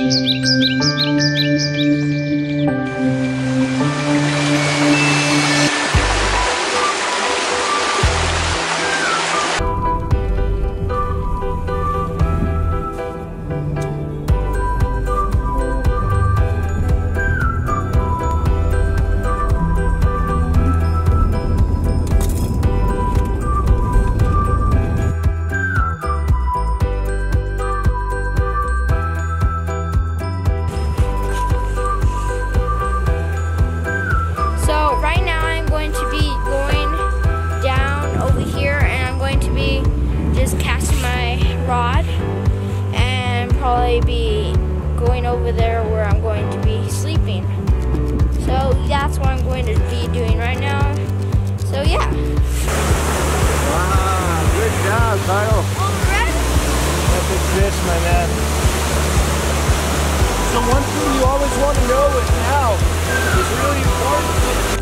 So over there where I'm going to be sleeping. So that's what I'm going to be doing right now. So yeah. Wow, good job, Kyle. Epic fish, my man. So one thing you always want to know is now is really important.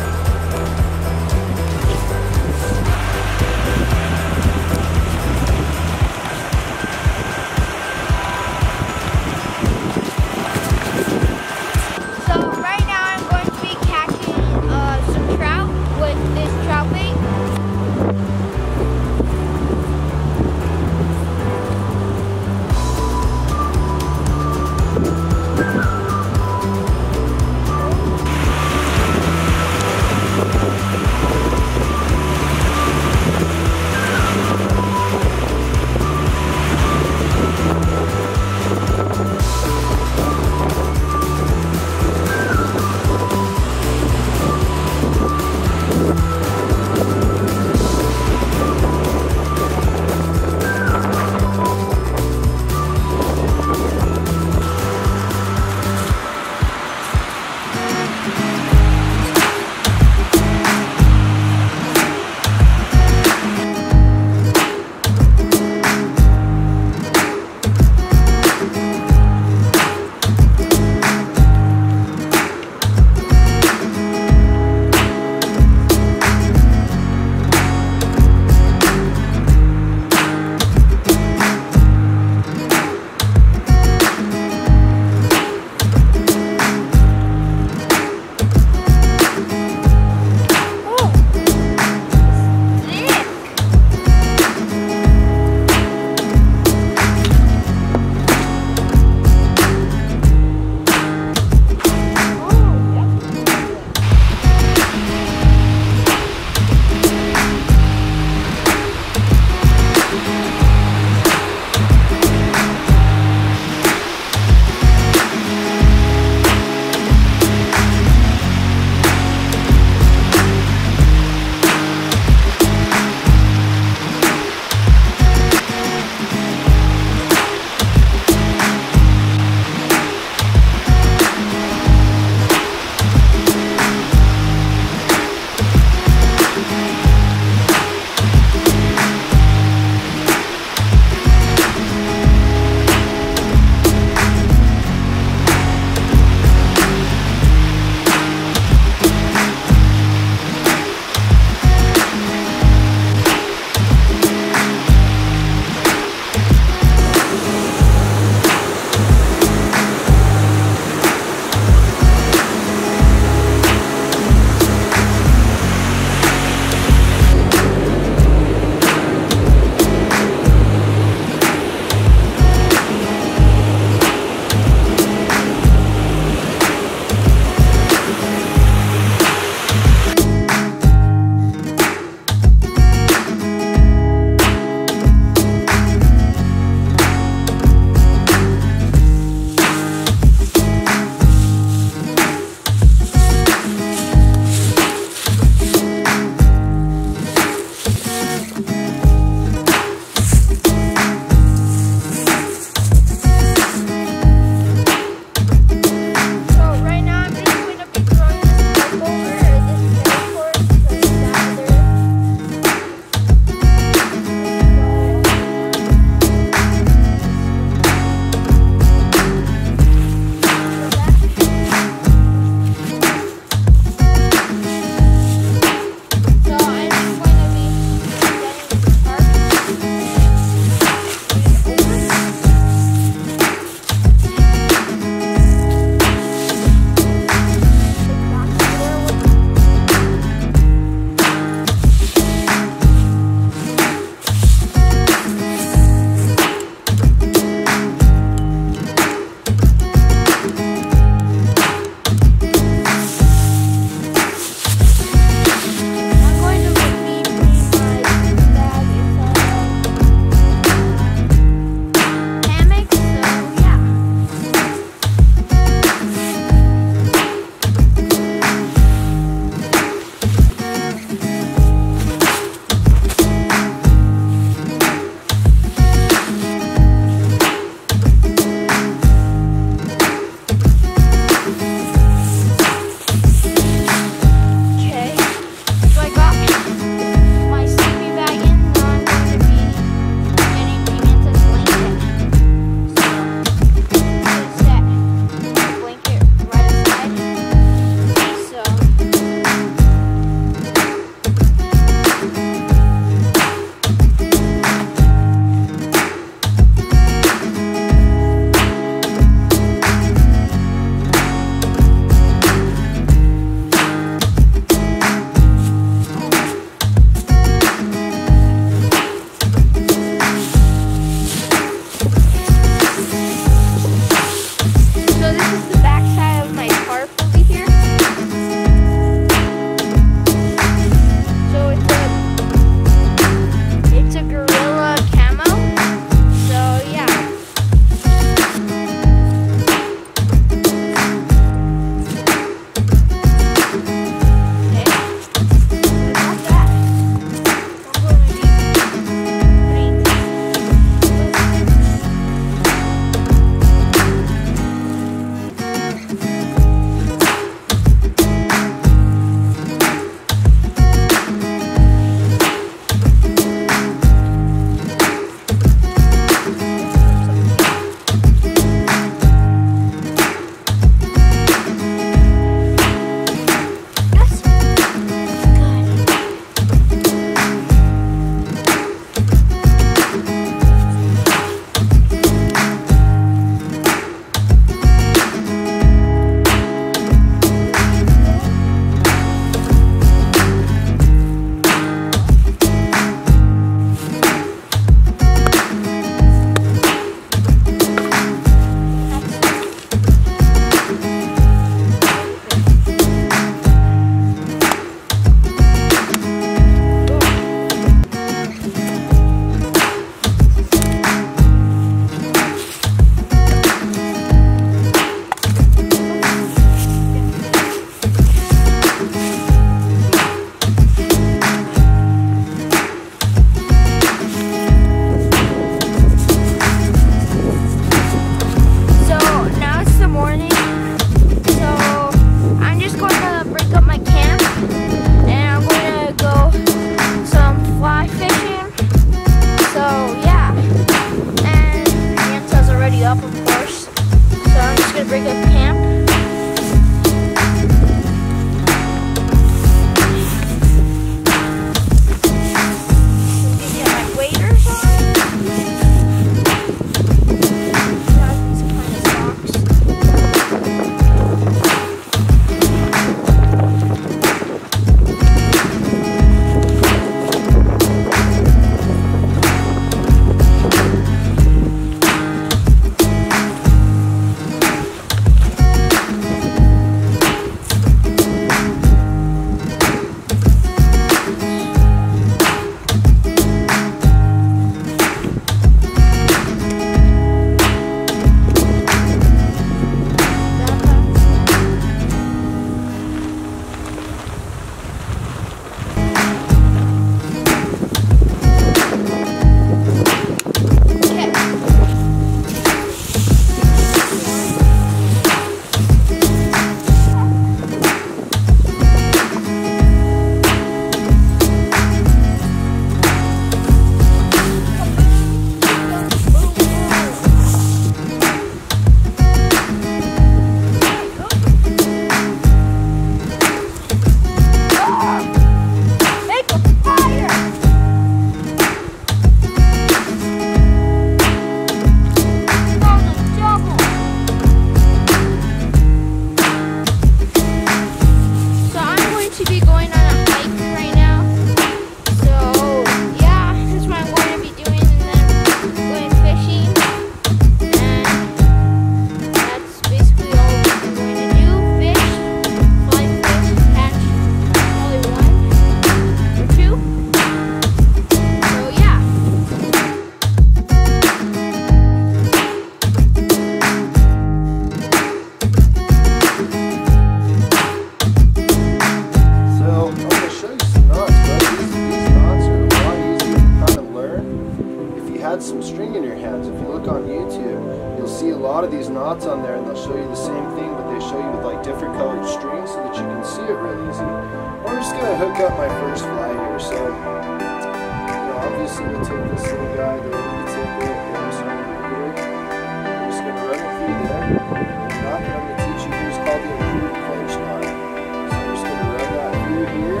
Had some string in your hands. If you look on YouTube, you'll see a lot of these knots on there and they'll show you the same thing, but they show you with like different colored strings so that you can see it real easy. I'm just gonna hook up my first fly here. So, you know, obviously we'll take this little guy, the little tip here, I'm just here. I'm just gonna run it through there. The knot that I'm gonna teach you here is called the improved clinch knot. So I'm just gonna run that through here.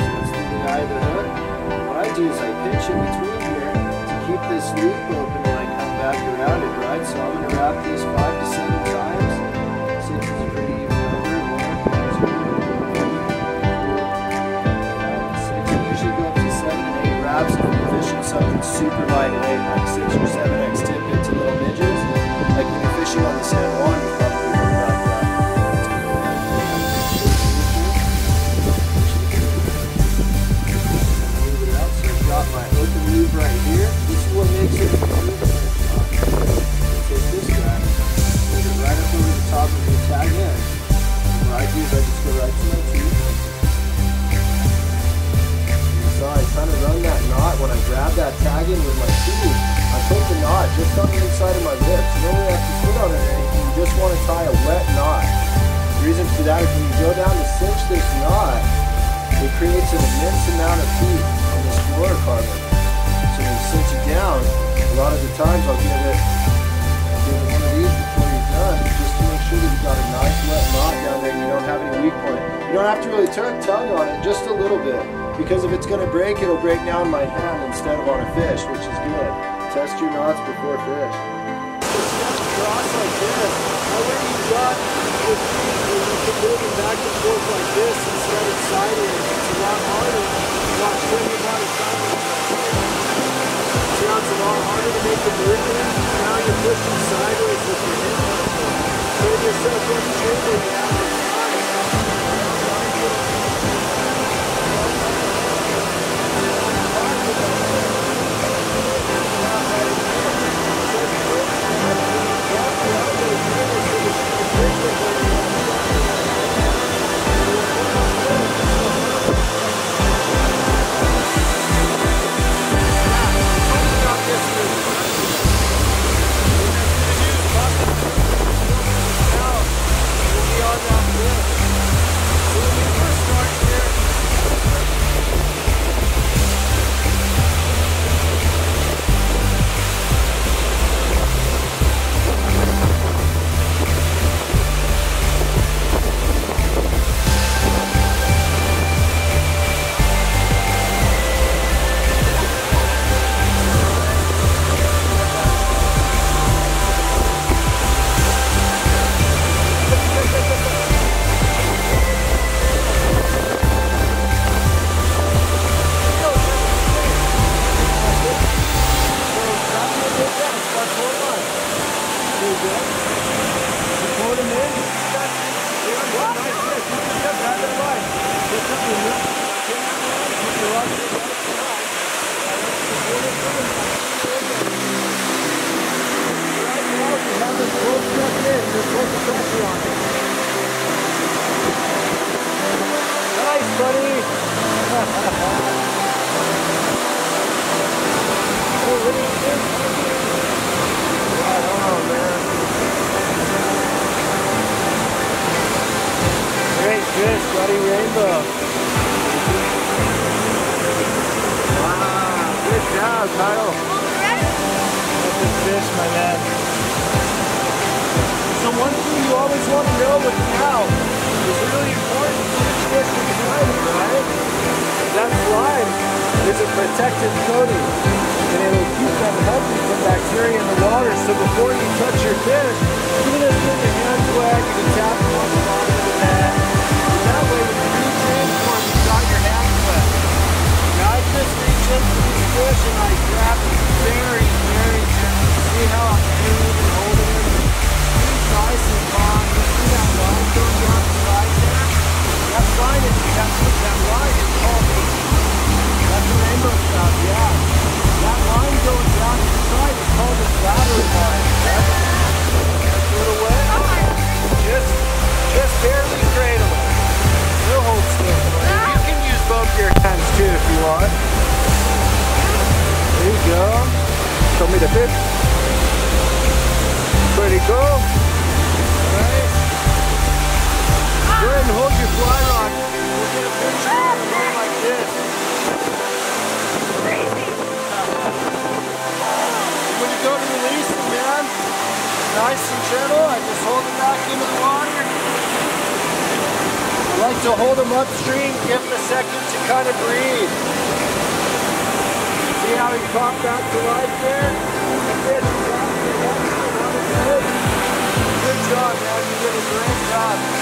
So let's do the eye of the hook. What I do is I pinch in between to this loop open when I come back around it, right? So I'm gonna wrap this five to seven times. Six is a pretty even number. One, two, three, four, five, six. I usually go up to seven and eight wraps if you're fishing something super light lightweight, like six or seven the knot just on the inside of my lips. You don't really have to put on anything. You just want to tie a wet knot. The reason for that is when you go down to cinch this knot, it creates an immense amount of heat on this fluorocarbon. So when you cinch it down, a lot of the times I'll give it, I'll give it one of these before you're done, just to make sure that you've got a nice wet knot down there and you don't have any weak point. You don't have to really turn tug on it, just a little bit. Because if it's going to break, it'll break down my hand instead of on a fish, which is good. Test your knots before fish. Cross like this. Way you got feet where you can move them back and forth like this fish. Rainbow. Wow, good job, Kyle. That's a fish, my man. So one thing you always want to know with cow is really important to fish inside it, right? That slime is a protective coating and it'll keep them healthy from bacteria in the water. So before you touch your fish, even if you get your hands wet, you can tap them on the just these and I grab them very, very gently. See how I'm aiming and holding them? He's nice and long. You see that line going down the side there? That line is that, that line is called a That's a rainbow trout, yeah. That line going down the side is called a battery line. That's that's a. Just, just barely cradle it. It'll hold still. You can use both your hands too if you want. Go. get a bit. Pretty cool. Alright. Go ahead and hold your fly rod. We'll get a picture a like this. When you go to release it, man, nice and gentle, I just hold it back into the water. I like to hold them upstream, give them a second to kind of breathe. See how he popped out to life there? Good job, man. You did a great job.